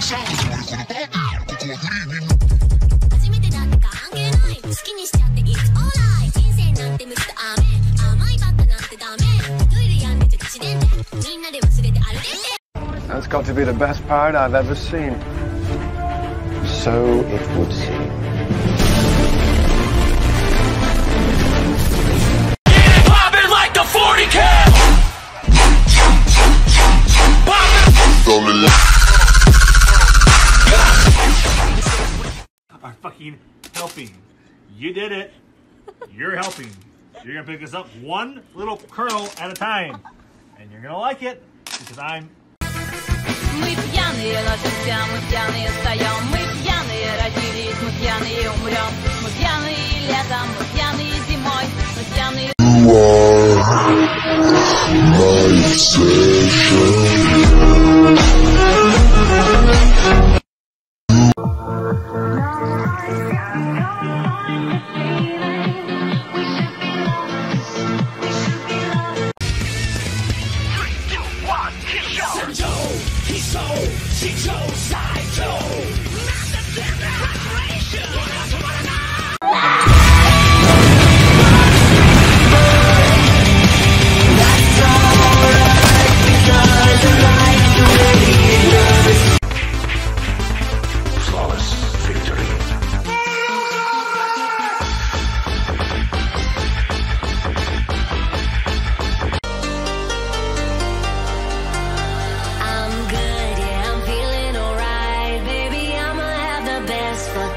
初めてだって関係ない好きにしちゃって It's alright 人生なんて無理と雨甘いバカなんてダメトイレやんでちゃ口でんでみんなで忘れてアルデンテ That's got to be the best part I've ever seen. So it would seem. helping. You did it. You're helping. You're gonna pick this up one little kernel at a time. And you're gonna like it because I'm Мы пьяные ложимся, мы пьяные встаем, мы пьяные родились, мы пьяные умрем, мы пьяные летом, мы пьяные зимой, мы пьяные Flawless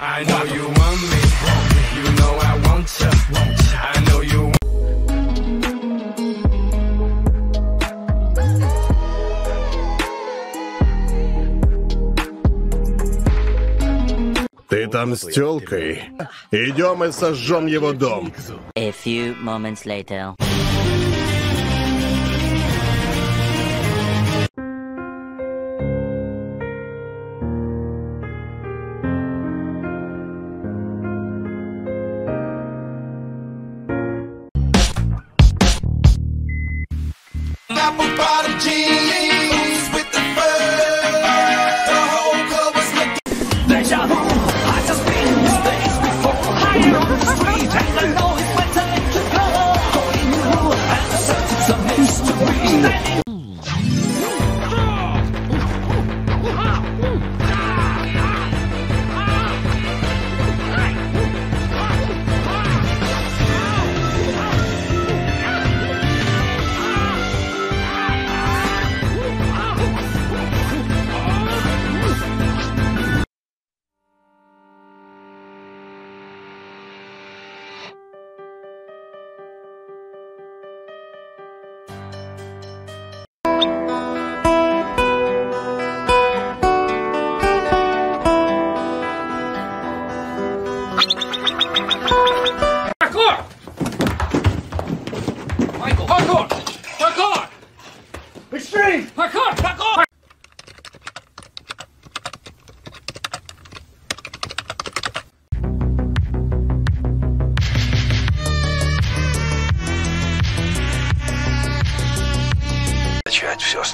I know you want me. You know I want you. I know you want Ты там с тёлкой. Идем и сожжем его дом. A few moments later.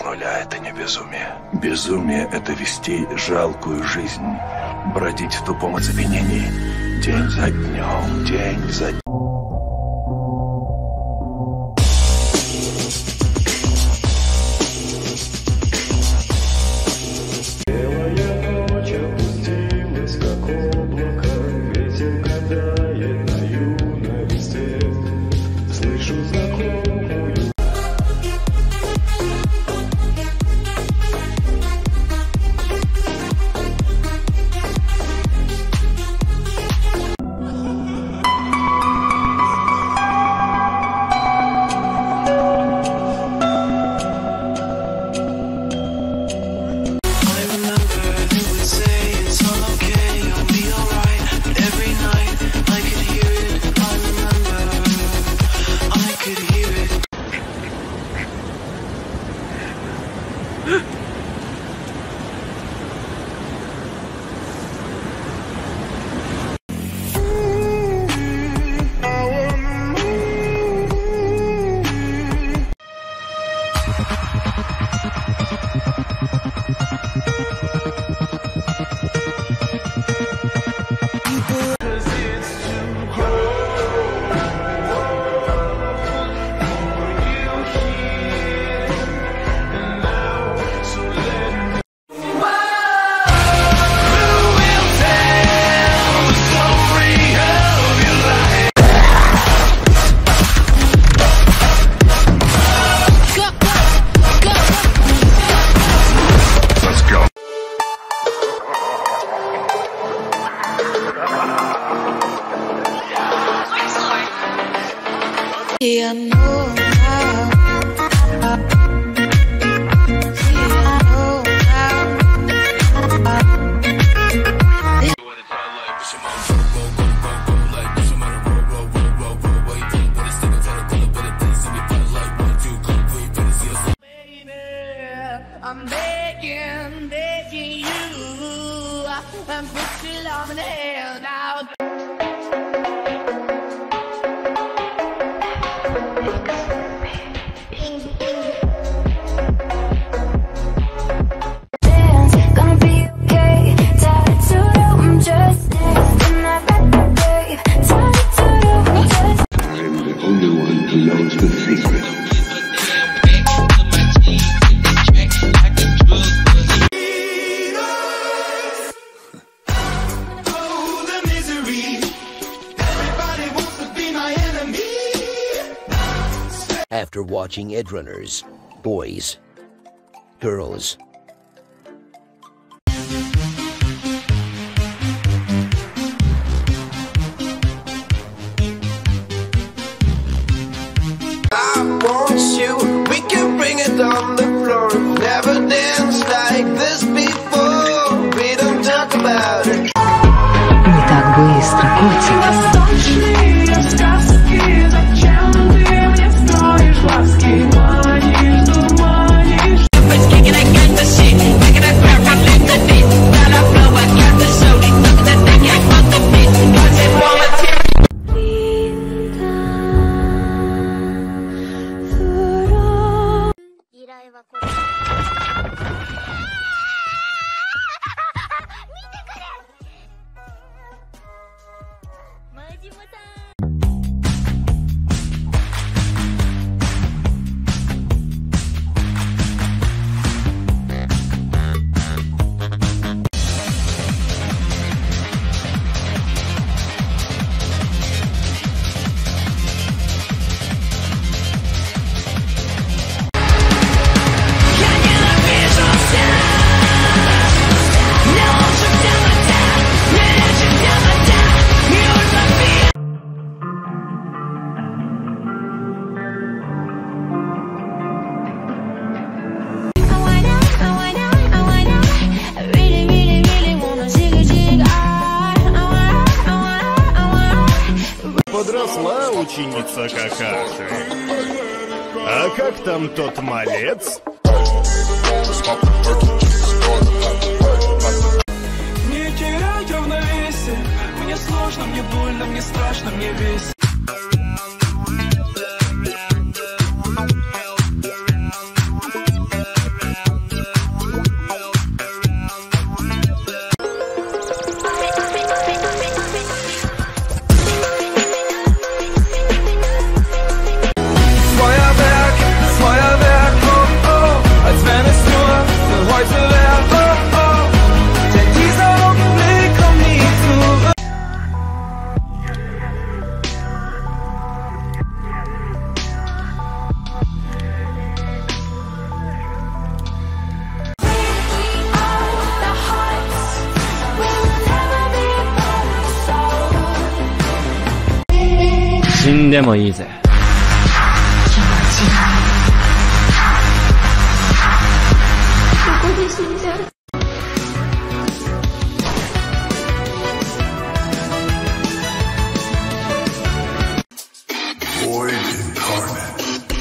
Нуля — это не безумие. Безумие — это вести жалкую жизнь. Бродить в тупом оцепенении. День за днем, день за днем. Yeah, now. Now. I'm begging, begging you, put your love in the hand out. After watching Edgerunners, boys, girls, ученица какаши. А как там тот малец? Не теряй равновесие. Мне сложно, мне больно, мне страшно, мне весело. We'll 死んでもいいぜ。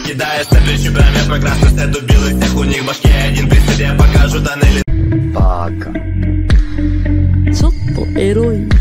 Кидая следующий промет прекрасность эту белых всех у них в башке один при себе покажут тоннели Пока. ちょっとエロい。